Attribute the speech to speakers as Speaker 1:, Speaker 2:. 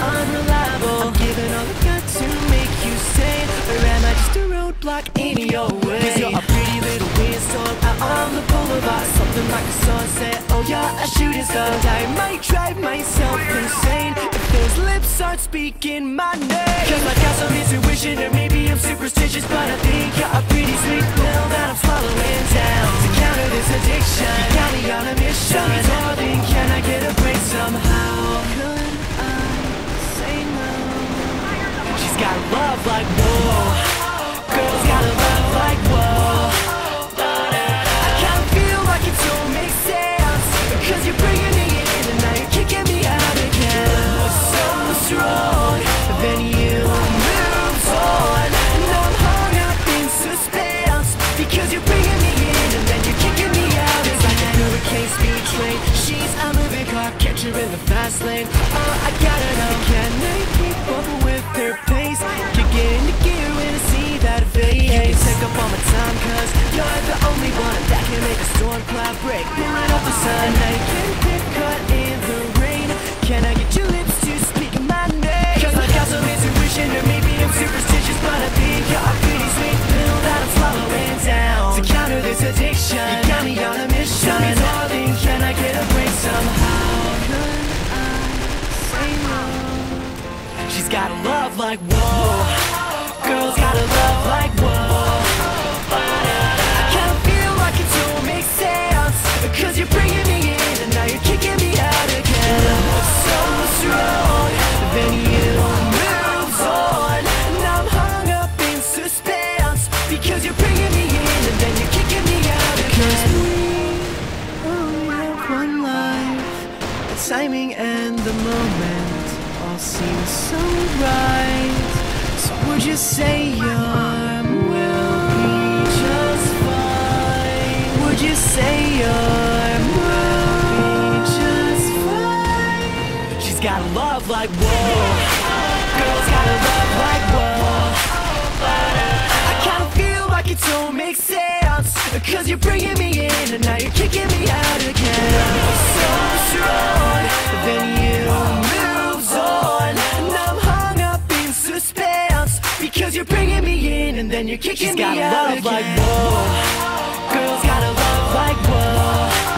Speaker 1: unreliable. I'm giving all I got to make you stay Or am I just a roadblock in your way? Cause you're a pretty little windstorm out on the boulevard. Something like a sunset, oh you're a shooting star. I might drive myself insane If those lips aren't speaking my name. Cause I got some intuition or maybe I'm superstitious But I think I fast lane. Like whoa. Girls gotta love like whoa. I kinda feel like it don't make sense. Cause you're bringing me in and now you're kicking me out again. So strong, then you moved on. And I'm hung up in suspense. Because you're bringing me in and then you're kicking me out again. Because we only have one life. The timing and the moment all seem so right. So would you say arm will be just fine? Would you say arm will be just fine? She's got a love like whoa. Girls got a love like whoa. I kinda feel like it don't make sense. Cause you're bringing me in and now you're kicking me out Because you're bringing me in and then you're kicking She's me got a out love again. like whoa. Girls got a love like whoa.